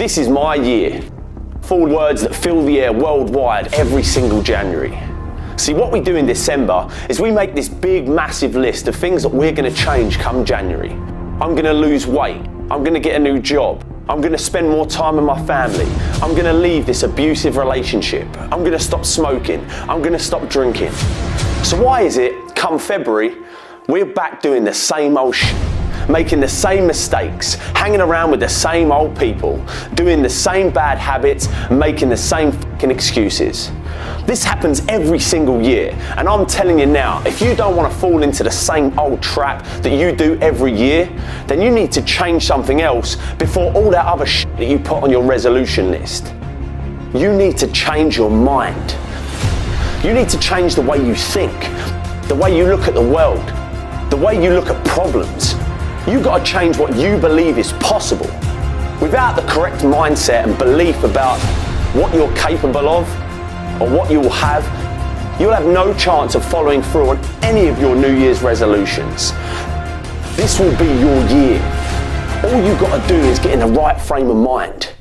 This is my year. Full words that fill the air worldwide every single January. See, what we do in December is we make this big, massive list of things that we're going to change come January. I'm going to lose weight. I'm going to get a new job. I'm going to spend more time with my family. I'm going to leave this abusive relationship. I'm going to stop smoking. I'm going to stop drinking. So, why is it, come February, we're back doing the same old shit? Making the same mistakes, hanging around with the same old people, doing the same bad habits, making the same fucking excuses. This happens every single year, and I'm telling you now, if you don't want to fall into the same old trap that you do every year, then you need to change something else before all that other shit that you put on your resolution list. You need to change your mind. You need to change the way you think, the way you look at the world, the way you look at problems. You've got to change what you believe is possible. Without the correct mindset and belief about what you're capable of or what you will have, you'll have no chance of following through on any of your New Year's resolutions. This will be your year. All you've got to do is get in the right frame of mind.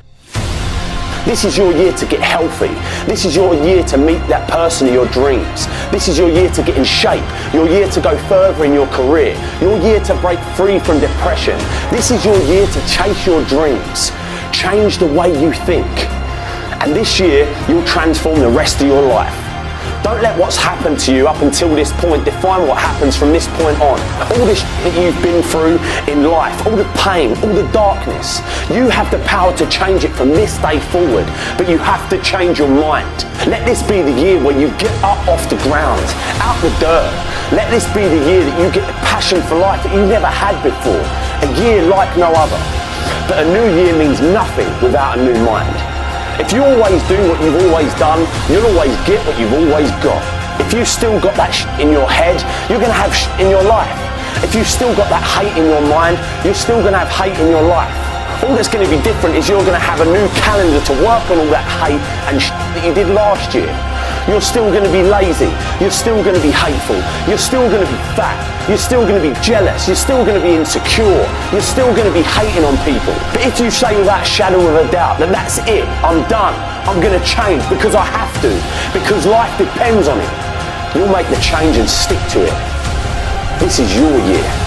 This is your year to get healthy. This is your year to meet that person of your dreams. This is your year to get in shape. Your year to go further in your career. Your year to break free from depression. This is your year to chase your dreams. Change the way you think. And this year, you'll transform the rest of your life. Don't let what's happened to you up until this point define what happens from this point on. All this that you've been through in life, all the pain, all the darkness, you have the power to change it from this day forward, but you have to change your mind. Let this be the year where you get up off the ground, out the dirt. Let this be the year that you get the passion for life that you never had before. A year like no other. But a new year means nothing without a new mind. If you always do what you've always done, you'll always get what you've always got. If you've still got that in your head, you're going to have in your life. If you've still got that hate in your mind, you're still going to have hate in your life. All that's going to be different is you're going to have a new calendar to work on all that hate and that you did last year. You're still going to be lazy. You're still going to be hateful. You're still going to be fat. You're still going to be jealous. You're still going to be insecure. You're still going to be hating on people. But if you say without shadow of a doubt that that's it, I'm done, I'm going to change because I have to, because life depends on it, you'll make the change and stick to it. This is your year.